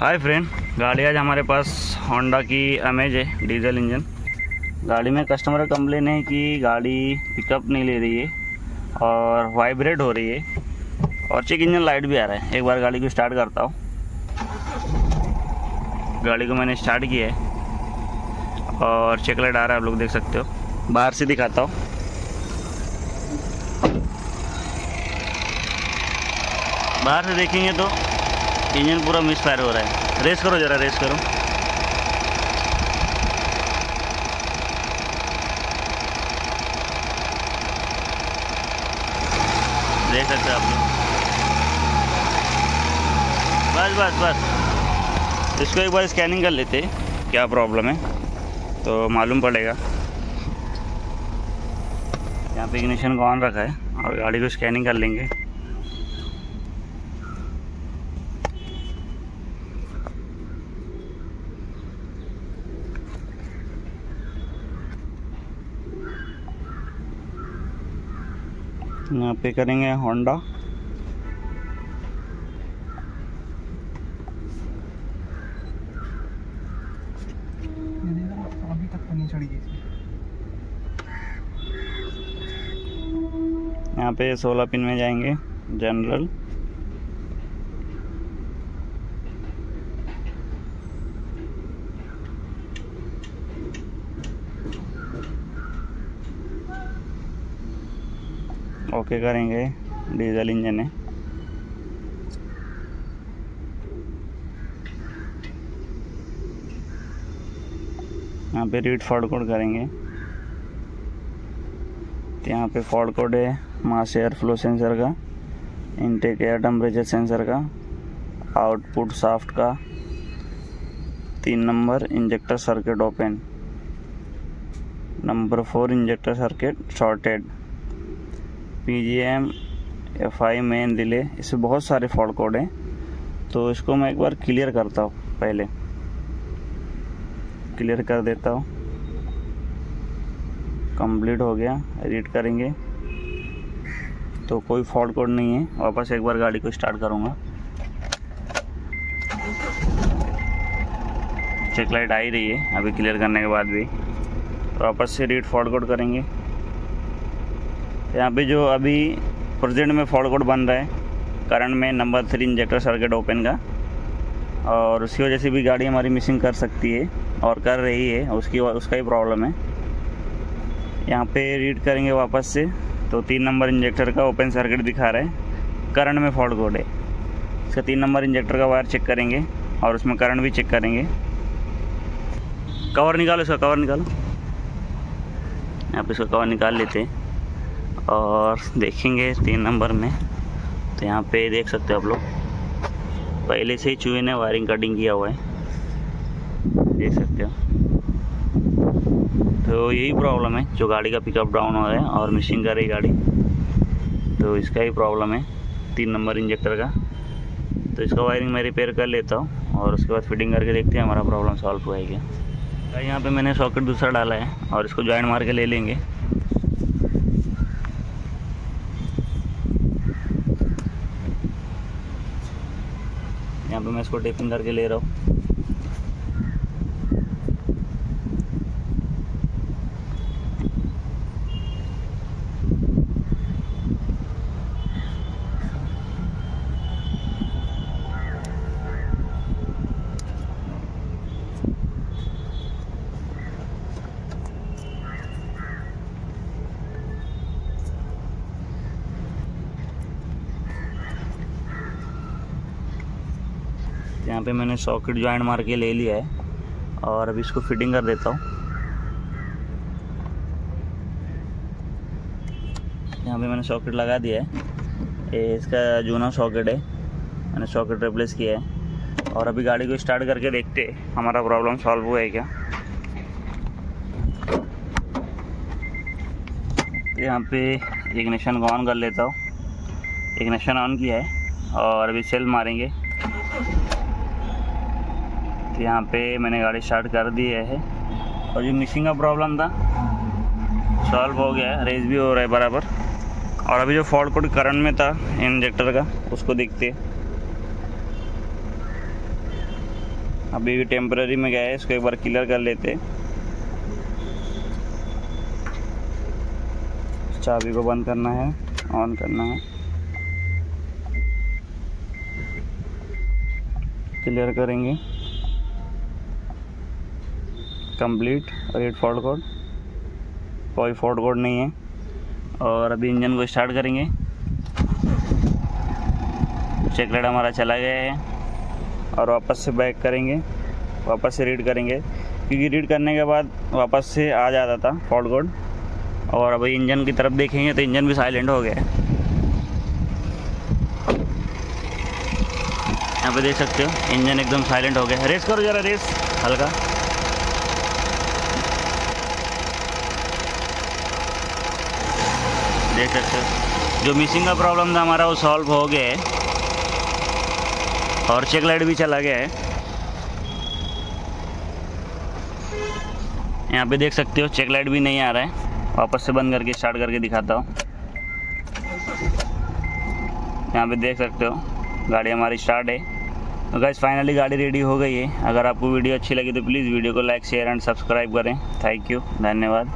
Hi friend गाड़ी आज हमारे पास होंडा की अमेज है डीजल इंजन गाड़ी में कस्टमर कंप्लेन है कि गाड़ी पिकअप नहीं ले रही है और वाइब्रेट हो रही है और चेक इंजन लाइट भी आ रहा है. एक बार गाड़ी को स्टार्ट करता हूँ. गाड़ी को मैंने स्टार्ट किया है और चेक लाइट आ रहा है, आप लोग देख सकते हो. बाहर से दिखाता हूँ. बाहर से देखेंगे तो इंजन पूरा मिस फायर हो रहा है। रेस करो ज़रा, रेस करो। देख सकते आप लोग। बस बस बस। इसको एक बार स्कैनिंग कर लेते, क्या प्रॉब्लम है। तो मालूम पड़ेगा। यहाँ पे इग्निशन को ऑन रखा है, और गाड़ी को स्कैनिंग कर लेंगे। यहाँ पे करेंगे होंडा तो नहीं चढ़ी यहाँ पे 16 पिन में जाएँगे जनरल ओके करेंगे डीजल इंजन है। यहाँ पे रीड फॉर्ड कोड करेंगे। तो यहाँ पे फॉल्ट कोड है मास एयर फ्लो सेंसर का, इनटेक एयर टेम्परेचर सेंसर का, आउटपुट साफ्ट का, तीन number injector circuit open, number four injector circuit shorted. P G M F I main relay इसमें बहुत सारे फॉल्ट कोड हैं। तो इसको मैं एक बार क्लियर करता हूँ, पहले। क्लियर कर देता हूँ। कंप्लीट हो गया रीड करेंगे। तो कोई फॉल्ट कोड नहीं है, वापस एक बार गाड़ी को स्टार्ट करूँगा। चेक लाइट आ ही रही है, अभी क्लियर करने के बाद भी। वापस से रीड फॉल्ट कोड करेंगे। यहाँ पे जो अभी प्रेजेंट में फॉल्ट कोड बन रहा है करंट में number three injector circuit open का, और उसकी वजह से भी गाड़ी हमारी मिसिंग कर सकती है, और कर रही है, उसकी उसका ही प्रॉब्लम है। यहाँ पे रीड करेंगे वापस से तो तीन नंबर इंजेक्टर का ओपन सर्किट दिखा रहा है करंट में फॉल्ट कोड है। इसका तीन नंबर इंजेक्टर का वायर चेक करेंगे, और उसमें करंट भी चेक करेंगे। कवर निकालो, इसका कवर निकालो। यहाँ पे इसका कवर निकाल लेते हैं। और देखेंगे तीन नंबर में। तो यहाँ पे देख सकते हो आप लोग। पहले से ही चूहे ने वायरिंग कटिंग किया हुआ है। देख सकते हो। तो यही प्रॉब्लम है, जो गाड़ी का पिकअप डाउन हो रहा है और मिशिंग कर रही गाड़ी। तो इसका ही प्रॉब्लम है, तीन नंबर इंजेक्टर का। तो इसका वायरिंग मैं रिपेयर कर लेता हूँ और उसके बाद फिटिंग करके देखते हैं हमारा प्रॉब्लम सॉल्व हुआ है क्या। यहाँ पे मैंने सॉकेट दूसरा डाला है और इसको ज्वाइन मार के ले लेंगे। यहाँ पे मैं इसको टिफ़िन करके ले रहा हूँ। यहाँ पे मैंने सॉकेट ज्वाइंट मार के ले लिया है और अभी इसको फिटिंग कर देता हूँ। यहाँ पे मैंने सॉकेट लगा दिया है। ये इसका जूना सॉकेट है। मैंने सॉकेट रिप्लेस किया है। और अभी गाड़ी को स्टार्ट करके देखते हमारा प्रॉब्लम सॉल्व हुआ है क्या? तो यहाँ पे इग्निशन को ऑन कर लेता हूँ। इग्निशन ऑन किया है और अभी सेल मारेंगे। यहाँ पे मैंने गाड़ी स्टार्ट कर दी है और जो मिसिंग का प्रॉब्लम था। सॉल्व हो गया है रेस भी हो रहा है बराबर। और अभी जो फॉल्ट कोड करंट में था इंजेक्टर का, उसको देखते हैं। अभी भी टेम्पररी में गया है, इसको एक बार क्लियर कर लेते चाबी को बंद करना है ऑन करना है। क्लियर करेंगे। कंप्लीट रीड फॉल्ट कोड कोई फॉल्ट कोड नहीं है. और अभी इंजन को स्टार्ट करेंगे. चेक लाइट हमारा चला गया है. और वापस से बैक करेंगे. वापस से रीड करेंगे. क्योंकि रीड करने के बाद वापस से आ जाता था फॉल्ट कोड और अभी इंजन की तरफ़ देखेंगे तो इंजन भी साइलेंट हो गया है. यहाँ पे देख सकते हो इंजन एकदम साइलेंट हो गया रेस करो ज़रा रेस हल्का. देख सकते हो जो मिसिंग का प्रॉब्लम था हमारा, वो सॉल्व हो गया है। और चेक लाइट भी चला गया है। यहाँ पे देख सकते हो चेक लाइट भी नहीं आ रहा है। वापस से बंद करके स्टार्ट करके दिखाता हूँ। यहाँ पे देख सकते हो, गाड़ी हमारी स्टार्ट है। तो गैस फाइनली गाड़ी रेडी हो गई है। अगर आपको वीडियो अच्छी लगी तो प्लीज़ वीडियो को लाइक शेयर एंड सब्सक्राइब करें। थैंक यू धन्यवाद.